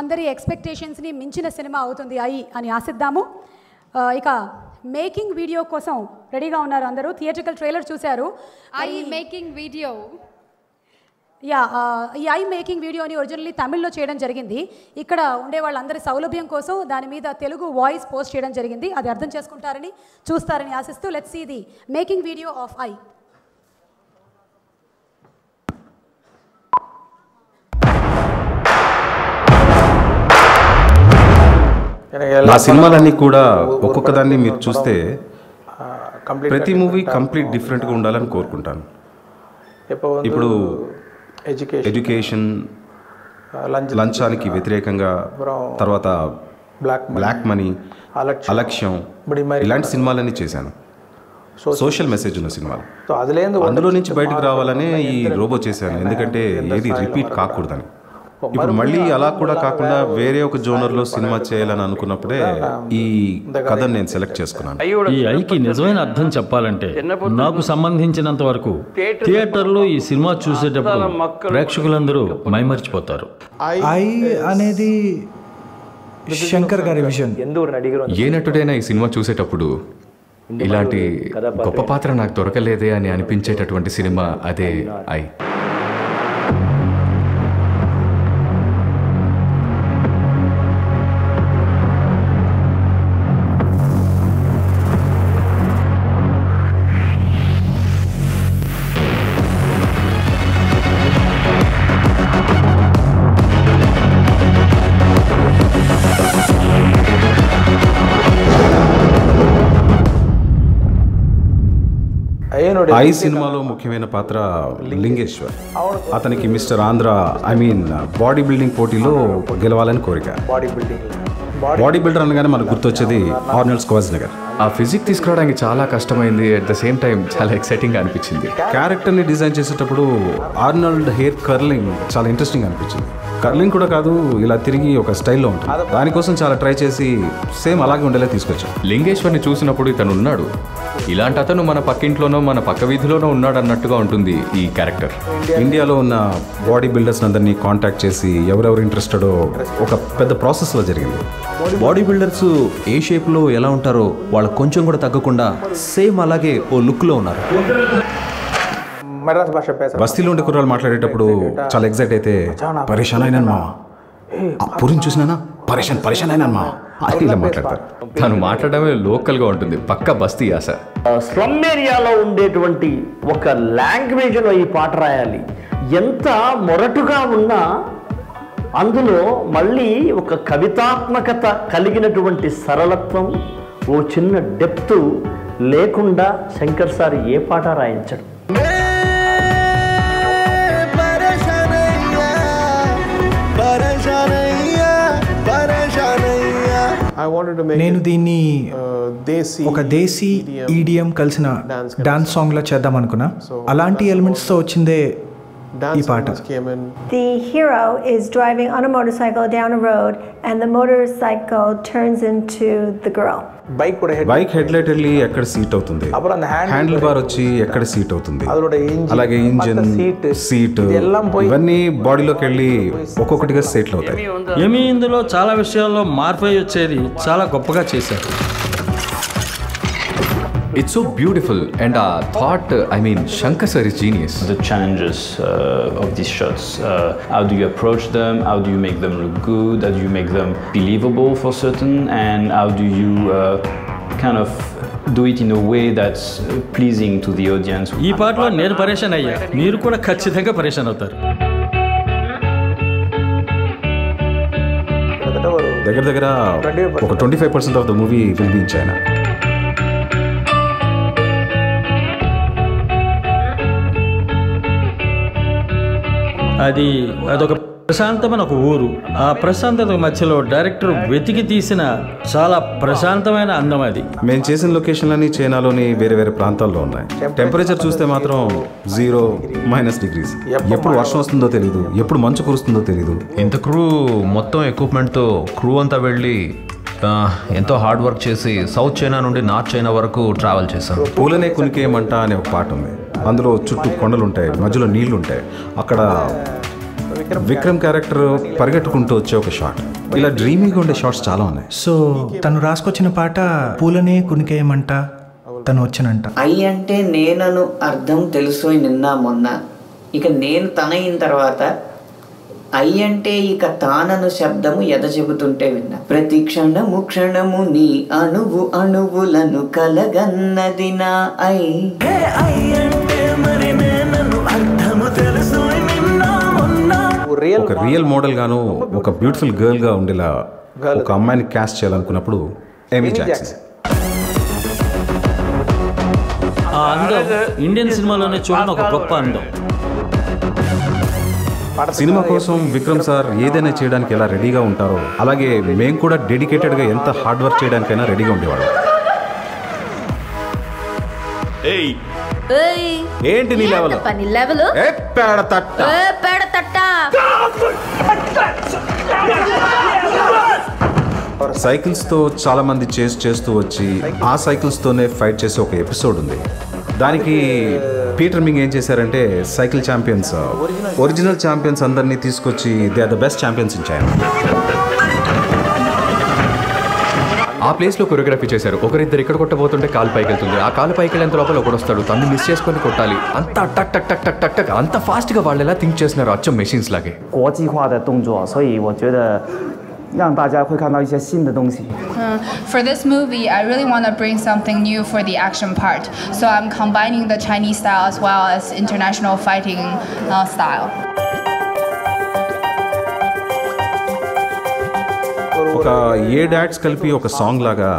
అందరి ఎక్స్పెక్టేషన్స్ని మించిన సినిమా అవుతుంది ఐ అని ఆశిద్దాము. ఇక మేకింగ్ వీడియో కోసం రెడీగా ఉన్నారు అందరూ. థియేట్రికల్ ట్రైలర్ చూశారు. ఐ మేకింగ్ వీడియో యా ఈ ఐ మేకింగ్ వీడియోని ఒరిజినల్లీ తమిళ్ళో చేయడం జరిగింది. ఇక్కడ ఉండే వాళ్ళందరి సౌలభ్యం కోసం దాని మీద తెలుగు వాయిస్ పోస్ట్ చేయడం జరిగింది. అది అర్థం చేసుకుంటారని చూస్తారని ఆశిస్తూ let's see the making video of I నా సినిమాలన్నీ కూడా ఒక్కొక్క దాన్ని మీరు చూస్తే ప్రతి మూవీ కంప్లీట్ డిఫరెంట్గా ఉండాలని కోరుకుంటాను. ఇప్పుడు ఎడ్యుకేషన్ ఎడ్యుకేషన్ లంచ్ లంచానికి వ్యతిరేకంగా తర్వాత బ్లాక్ బ్లాక్ మనీ అలక్ష్యం. ఇలాంటి సినిమాలన్నీ చేశాను. సోషల్ మెసేజ్ ఉన్న సినిమాలు. అందులో నుంచి బయటకు రావాలనే ఈ రోబో చేశాను. ఎందుకంటే ఏది రిపీట్ కాకూడదని. ఇప్పుడు మళ్ళీ అలా కూడా కాకుండా వేరే ఒక జోనర్లో సినిమా చేయాలని అనుకున్నప్పుడే ఈ కథను నేను సెలెక్ట్ చేసుకున్నాను. ఈ ఐకి నిజమైన అర్థం చెప్పాలంటే నాకు సంబంధించినంత వరకు థియేటర్లో ఈ సినిమా చూసేటప్పుడు ప్రేక్షకులందరూ మైమర్చిపోతారు. ఐ అనేది శంకర్ గారి విజన్. అడిగారు ఏ నటుడైనా ఈ సినిమా చూసేటప్పుడు ఇలాంటి గొప్ప పాత్ర నాకు దొరకలేదే అని అనిపించేటటువంటి సినిమా అదే ఐ. ఐ సినిమాలో ముఖ్యమైన పాత్ర లింగేశ్వర్. అతనికి mister Andhra I mean body building పోటీలో గెలవాలని కోరిక. బాడీ బిల్డింగ్ బాడీ బిల్డర్ అనగానే మనకు గుర్తొచ్చేది ఆర్నల్డ్ స్క్వాజ్ నగర్ ఆ ఫిజిక్ తీసుకురావడానికి చాలా కష్టమైంది అట్ ద సేమ్ టైం చాలా ఎక్సైటింగ్గా అనిపించింది. క్యారెక్టర్ని డిజైన్ చేసేటప్పుడు ఆర్నల్డ్ హెయిర్ కర్లింగ్ చాలా ఇంట్రెస్టింగ్ అనిపించింది. కర్లింగ్ కూడా కాదు ఇలా తిరిగి ఒక స్టైల్లో ఉంటుంది. దానికోసం చాలా ట్రై చేసి సేమ్ అలాగే ఉండేలా తీసుకొచ్చాం. లింగేశ్వర్ని చూసినప్పుడు ఇతను ఉన్నాడు. ఇలాంటి అతను మన పక్కింట్లోనో మన పక్క వీధిలోనో ఉన్నాడు అన్నట్టుగా ఉంటుంది ఈ క్యారెక్టర్ ఇండియాలో ఉన్న బాడీ బిల్డర్స్ అందరినీ కాంటాక్ట్ చేసి ఎవరెవరు ఇంట్రెస్టెడో ఒక పెద్ద ప్రాసెస్లో జరిగింది. బాడీ బిల్డర్స్ ఏ షేప్లో ఎలా ఉంటారో వాళ్ళకి కొంచెం కూడా తగ్గకుండా సేమ్ అలాగే ఓ లుక్లో ఉన్నారు. మద్రాస్ భాష పేస బస్తీలో ఉండే కుర్రాలు మాట్లాడేటప్పుడు చాలా ఎగ్జైట్ అయితే పరేషాన్ అయినాను మామ పురిని చూసినానా? పరేషాన్ పరేషాన్ అయినాను మామ ఇలా మాట్లాడతారు. తను మాట్లాడమే లోకల్గా ఉంటుంది పక్క బస్తీ ఆశ. స్లమ్ ఏరియాలో ఉండేటువంటి ఒక లాంగ్వేజ్లో ఈ పాట రాయాలి. ఎంత మొరటుగా ఉన్నా అందులో మళ్ళీ ఒక కవితాత్మకత కలిగినటువంటి సరళత్వం ఓ చిన్న డెప్త్ లేకుండా శంకర్ సార్ ఏ పాట రాయించడు. నేను దీన్ని దేశీ ఒక దేశీ ఈడిఎం కలిసిన డాన్స్ సాంగ్ లా చేద్దాం అనుకున్నా. అలాంటి ఎలిమెంట్స్తో వచ్చిందే ఈ పాట. The hero is driving on a motorcycle down a road and and motorcycle turns into the girl bike కూడా బైక్ హెడ్ లైట్ వెళ్ళి ఎక్కడ సీట్ అవుతుంది? హ్యాండిల్ బార్ వచ్చి ఎక్కడ సీట్ అవుతుంది? అలాగే ఇంజిన్ సీట్ ఇవన్నీ బాడీలోకి వెళ్ళి ఒక్కొక్కటిగా సెటిల్ అవుతాయి. ఏమి ఇందులో చాలా విషయాల్లో మార్పు వచ్చేది చాలా గొప్పగా చేశారు. It's so beautiful and I thought, I mean, Shankar sir is genius. The challenges uh, of these shots, uh, how do you approach them, how do you make them look good, how do you make them believable for certain, and how do you uh, kind of do it in a way that's pleasing to the audience. This part నేను పరేషాన్ అయ్యా మీరు కూడా ఖచ్చితంగా పరేషాన్ దగ్గర దగ్గర ఒక twenty five percent of the movie will be in China అది అదొక ప్రశాంతమైన ఒక ఊరు. ఆ ప్రశాంతత మధ్యలో డైరెక్టర్ వెతికి తీసిన చాలా ప్రశాంతమైన అందం అది. మేము చేసిన లొకేషన్లన్నీ చైనాలోని వేరే వేరే ప్రాంతాల్లో ఉన్నాయి. టెంపరేచర్ చూస్తే మాత్రం జీరో మైనస్ డిగ్రీస్. ఎప్పుడు? వర్షం వస్తుందో తెలియదు ఎప్పుడు మంచు కురుస్తుందో తెలియదు ఇంత క్రూ మొత్తం ఎక్విప్మెంట్తో క్రూ అంతా వెళ్ళి ఎంతో హార్డ్ వర్క్ చేసి సౌత్ చైనా నుండి నార్త్ చైనా వరకు ట్రావెల్ చేశాం. పూలనే కునికేయమంట అనే ఒక పాట ఉంది. అందులో చుట్టూ కొండలు ఉంటాయి మధ్యలో నీళ్ళు ఉంటాయి అక్కడ విక్రమ్ క్యారెక్టర్ పరిగెట్టుకుంటూ వచ్చే ఒక షాట్. ఇలా డ్రీమీగా ఉండే షాట్స్ చాలా ఉన్నాయి. సో తను రాసుకొచ్చిన పాట పూలనే కునికేయమంట తను వచ్చినంట. ఐ అంటే నేనను అర్థం తెలుసు నిన్న మొన్న. ఇక నేను తనయిన తర్వాత ఐ అంటే ఇక తానను శబ్దము ఎద చెబుతుంటే విన్నా. ప్రతి క్షణము క్షణము నీ అణువు అణువులను కలగన్నది నా ఐ. ఒక రియల్ మోడల్ గాను ఒక బ్యూటిఫుల్ గర్ల్గా ఉండేలా ఒక అమ్మాయిని క్యాస్ట్ చేయాలనుకున్నప్పుడు ఎమీ జాక్సన్ ఆ అందం ఇండియన్ సినిమాలోనే చూడని ఒక గొప్ప అందం. సినిమా కోసం విక్రమ్ సార్ ఏదైనా చేయడానికి ఎలా రెడీగా ఉంటారో అలాగే మేము కూడా డెడికేటెడ్గా ఎంత హార్డ్ వర్క్ చేయడానికైనా రెడీగా ఉండేవాళ్ళం. ఏంటి నీ లెవెల్? పని? లెవెల్? ఏ పేడ తట్ట. పేడ సైకిల్స్తో చాలామంది చాలా మంది చేస్ చేస్తూ వచ్చి ఆ సైకిల్స్తోనే ఫైట్ చేసే ఒక ఎపిసోడ్ ఉంది. దానికి పీటర్ మింగ్ ఏం చేశారంటే సైకిల్ ఛాంపియన్స్ ఒరిజినల్ ఛాంపియన్స్ అందరినీ తీసుకొచ్చి they are the best champions in China ఆ ప్లేస్లో కొరియోగ్రఫీ చేశారు ఒకరిద్దరు ఇక్కడ కొట్టబోతుంటే కాలు పైకి వెళ్తుంది ఆ కాలు పైకి వెళ్ళేంత లోపల ఒకడు వస్తాడు తను మిస్ చేసుకొని కొట్టాలి అంత టక్ టక్ టక్ టక్ టక్ టక్ అంత ఫాస్ట్గా వాళ్ళు ఎలా థింక్ చేస్తున్నారు అచ్చం మెషిన్స్ లాగే 国际化的动作，所以我觉得让大家会看到一些新的东西。 Uh, for this movie, I really want to bring something new for the action part. So I'm combining the Chinese style as well as international fighting uh, style. ఒక ఏ డాట్స్ కలిపి ఒక song లాగా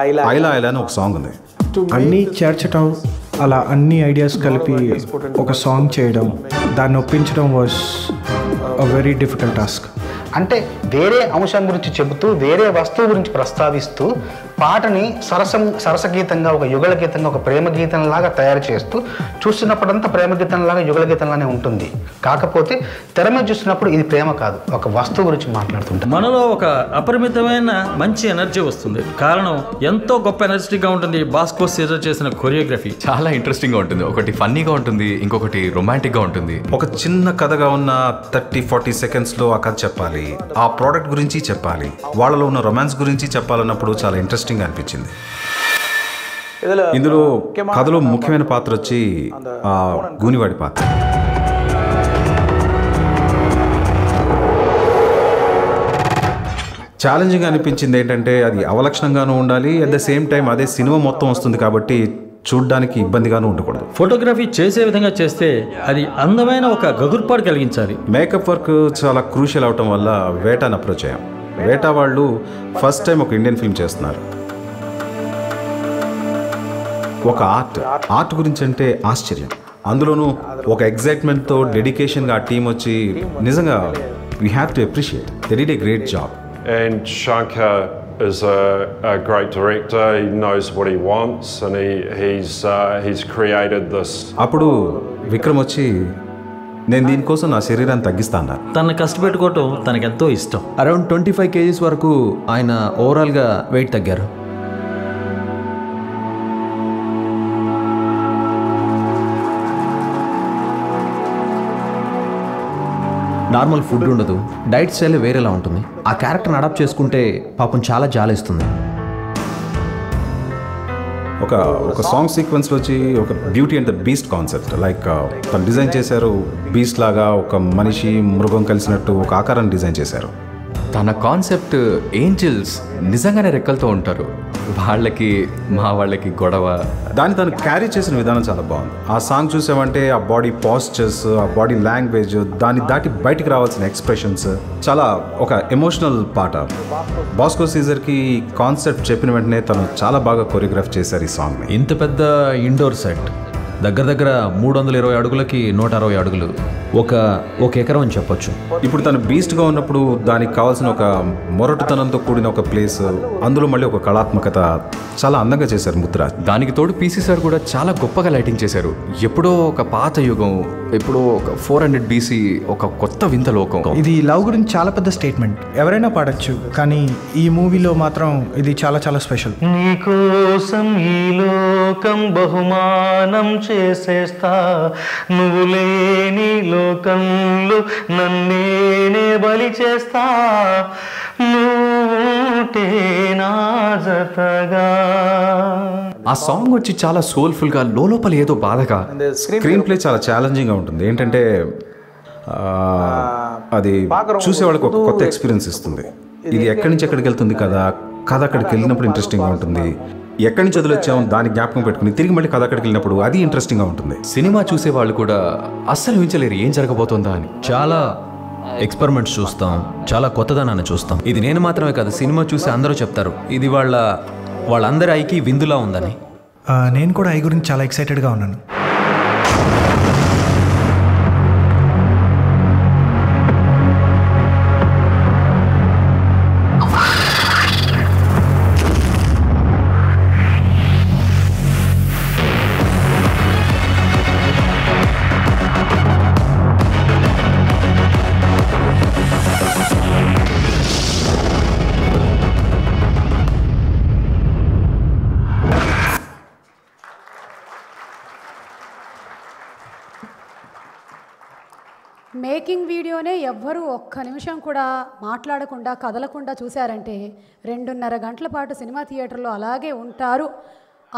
ఐలా ఐలా అని ఒక song ఉంది. అన్నీ చేర్చటం అలా అన్ని ఐడియాస్ కలిపి ఒక సాంగ్ చేయడం దాన్ని ఒప్పించడం was a very difficult task అంటే వేరే అంశం గురించి చెబుతూ వేరే వస్తువు గురించి ప్రస్తావిస్తూ పాటని సరసం సరసగీతంగా ఒక యుగళ గీతంగా ఒక ప్రేమ గీతంలాగా తయారు చేస్తూ చూస్తున్నప్పుడంతా ప్రేమ గీతంలాగా యుగళ గీతంలానే ఉంటుంది. కాకపోతే తెర మీద చూసినప్పుడు ఇది ప్రేమ కాదు. ఒక వస్తువు గురించి మాట్లాడుతుంటాం. మనలో ఒక అపరిమితమైన మంచి ఎనర్జీ వస్తుంది. కారణం ఎంతో గొప్ప ఎనర్జెటిక్గా ఉంటుంది బాస్కో సీజర్ చేసిన కొరియోగ్రఫీ. చాలా ఇంట్రెస్టింగ్గా ఉంటుంది. ఒకటి ఫన్నీగా ఉంటుంది ఇంకొకటి రొమాంటిక్గా ఉంటుంది. ఒక చిన్న కథగా ఉన్న థర్టీ ఫార్టీ సెకండ్స్లో ఆ కథ చెప్పాలి. ఆ ప్రోడక్ట్ గురించి చెప్పాలి. వాళ్ళలో ఉన్న రొమాన్స్ గురించి చెప్పాలన్నప్పుడు చాలా ఇంట్రెస్టింగ్ అనిపించింది. ఇందులో కథలో ముఖ్యమైన పాత్ర వచ్చి ఆ గూనివాడి పాత్ర. ఛాలెంజింగ్ అనిపించింది ఏంటంటే అది అవలక్షణంగానూ ఉండాలి అట్ ద సేమ్ టైం అదే సినిమా మొత్తం వస్తుంది కాబట్టి చూడ్డానికి ఇబ్బందిగానూ ఉండకూడదు. ఫోటోగ్రఫీ చేసే విధంగా చేస్తే అది అందమైన ఒక గగుర్పాటు కలిగించాలి. మేకప్ వర్క్ చాలా క్రూషియల్ అవటం వల్ల వేటాని అప్రోచ్ అయ్యాం. వేటా వాళ్ళు ఫస్ట్ టైం ఒక ఇండియన్ ఫిల్మ్ చేస్తున్నారు. ఒక ఆర్ట్ ఆర్ట్ గురించి అంటే ఆశ్చర్యం. అందులోనూ ఒక ఎగ్జైట్మెంట్తో డెడికేషన్గా ఆ టీం వచ్చి నిజంగా we have to appreciate they did a great job And Shankar is a, a great director. He knows what he wants, and he, he's uh, he's created this. అప్పుడు విక్రమ్ వచ్చి నేను దీనికోసం నా శరీరాన్ని తగ్గిస్తా అన్నారు. తన కష్టపెట్టుకోవటం తనకెంతో ఇష్టం. అరౌండ్ ట్వంటీ ఫైవ్ కేజీస్ వరకు ఆయన ఓవరాల్గా వెయిట్ తగ్గారు. నార్మల్ ఫుడ్ ఉండదు. డైట్ స్టైల్ వేరేలా ఉంటుంది. ఆ క్యారెక్టర్ని అడాప్ట్ చేసుకుంటే పాపం చాలా జాలేస్తుంది. ఒక ఒక సాంగ్ సీక్వెన్స్ వచ్చి ఒక beauty and the beast concept like తను డిజైన్ చేశారు బీస్ట్ లాగా ఒక మనిషి మృగం కలిసినట్టు ఒక ఆకారాన్ని డిజైన్ చేశారు. తన కాన్సెప్ట్ ఏంజిల్స్ నిజంగానే రెక్కలతో ఉంటారు. వాళ్ళకి మా వాళ్ళకి గొడవ. దాన్ని తను క్యారీ చేసిన విధానం చాలా బాగుంది. ఆ సాంగ్ చూసామంటే ఆ బాడీ పాస్చర్స్ ఆ బాడీ లాంగ్వేజ్ దాన్ని దాటి బయటికి రావాల్సిన ఎక్స్ప్రెషన్స్ చాలా ఒక ఎమోషనల్ పాట బాస్కో సీజర్కి కాన్సెప్ట్ చెప్పిన వెంటనే తను చాలా బాగా కొరియోగ్రాఫ్ చేశారు ఈ సాంగ్ని ఇంత పెద్ద ఇండోర్ సెట్ దగ్గర దగ్గర మూడు వందల ఇరవై అడుగులకి నూట అరవై అడుగులు. ఒక ఒక ఎకరం అని చెప్పొచ్చు. ఇప్పుడు తను బీస్ట్గా ఉన్నప్పుడు దానికి కావాల్సిన ఒక మొరటుతనంతో కూడిన ఒక ప్లేస్ అందులో మళ్ళీ ఒక కళాత్మకత చాలా అందంగా చేశారు ముద్రాజ్ దానికి తోడు పీసీ సార్ కూడా చాలా గొప్పగా లైటింగ్ చేశారు. ఎప్పుడో ఒక పాత యుగం ఇప్పుడు ఒక ఫోర్ హండ్రెడ్ బీసీ ఒక కొత్త వింత లోకం. ఇది లవ్ గురించి చాలా పెద్ద స్టేట్మెంట్. ఎవరైనా పాడొచ్చు కానీ ఈ మూవీలో మాత్రం ఇది చాలా చాలా స్పెషల్. నీకోసం ఈ లోకం బహుమానం చేసేస్తా. నువ్వు లేని లోకంలో నన్నేనే బలి చేస్తా. నువ్వుంటే నా జతగా. ఆ సాంగ్ వచ్చి చాలా సోల్ఫుల్గా లోపల ఏదో బాధగా స్క్రీన్ ప్లే చాలా ఛాలెంజింగ్గా ఉంటుంది. ఏంటంటే ఆ, అది చూసేవాళ్ళకి ఒక కొత్త ఎక్స్పీరియన్స్ ఇస్తుంది. ఇది ఎక్కడి నుంచి ఎక్కడికి వెళ్తుంది కదా? కథ అక్కడికి వెళ్ళినప్పుడు ఇంట్రెస్టింగ్గా ఉంటుంది. ఎక్కడి నుంచి వదిలొచ్చాం దాని జ్ఞాపకం పెట్టుకుని తిరిగి మళ్ళీ కథ అక్కడికి వెళ్ళినప్పుడు అది ఇంట్రెస్టింగ్గా ఉంటుంది. సినిమా చూసే వాళ్ళు కూడా అస్సలు ఊహించలేరు ఏం జరగబోతుందా అని. చాలా ఎక్స్పెరిమెంట్స్ చూస్తాం. చాలా కొత్తదనాన్ని చూస్తాం. ఇది నేను మాత్రమే కాదు సినిమా చూసి అందరూ చెప్తారు. ఇది వాళ్ళ వాళ్ళందరి ఐకి విందులా ఉందని. నేను కూడా ఐ గురించి చాలా ఎక్సైటెడ్గా ఉన్నాను. మేకింగ్ వీడియోనే ఎవ్వరూ ఒక్క నిమిషం కూడా మాట్లాడకుండా కదలకుండా చూశారంటే రెండున్నర గంటల పాటు సినిమా థియేటర్లో అలాగే ఉంటారు.